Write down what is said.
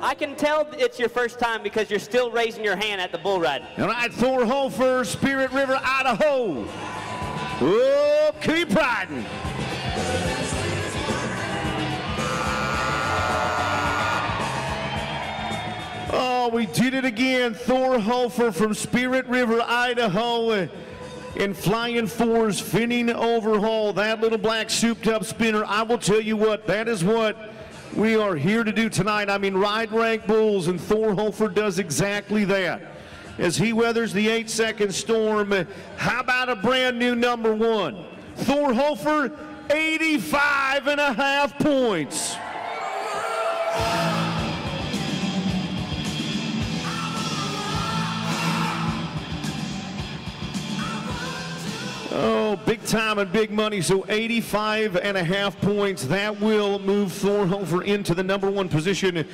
I can tell it's your first time because you're still raising your hand at the bull ride. All right, Thor Hoefer, Spirit River, Idaho. Oh, keep riding. Oh, we did it again. Thor Hoefer from Spirit River, Idaho. In Flying Fours, Finning Overhaul, that little black souped up spinner. I will tell you what, that is what we are here to do tonight. I mean, ride rank bulls, and Thor Hoefer does exactly that. As he weathers the eight second storm, how about a brand new number one? Thor Hoefer, 85 and a half points. Oh, big time and big money. So 85 and a half points. That will move Thor Hoefer into the number one position